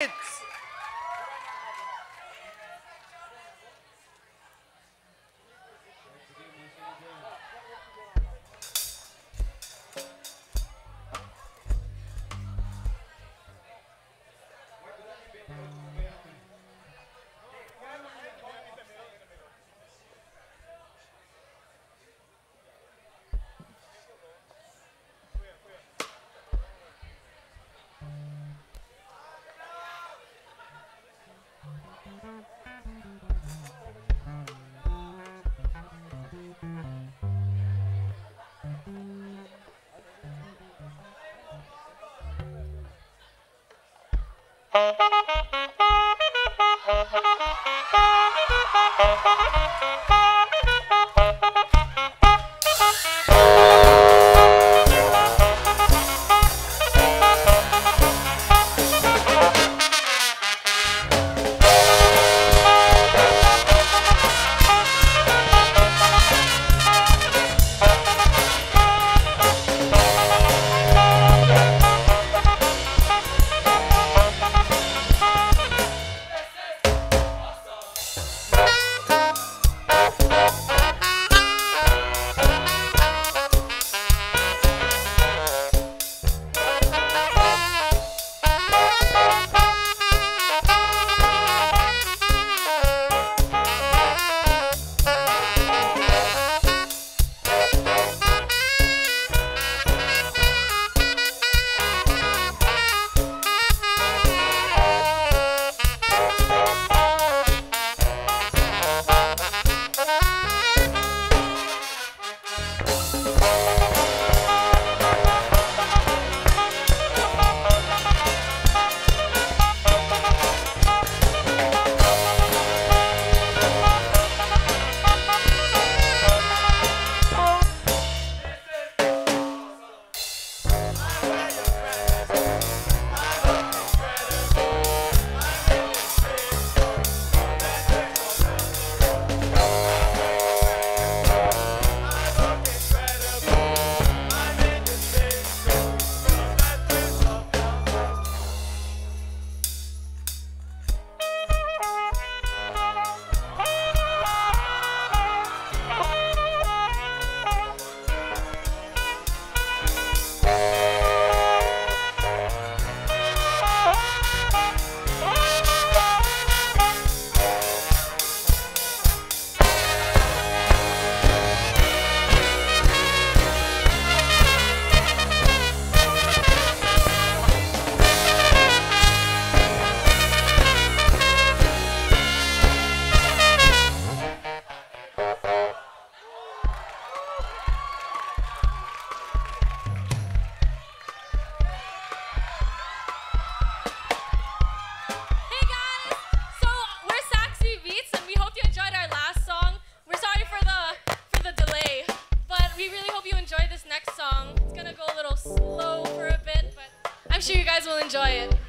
kids. Hey guys will enjoy it.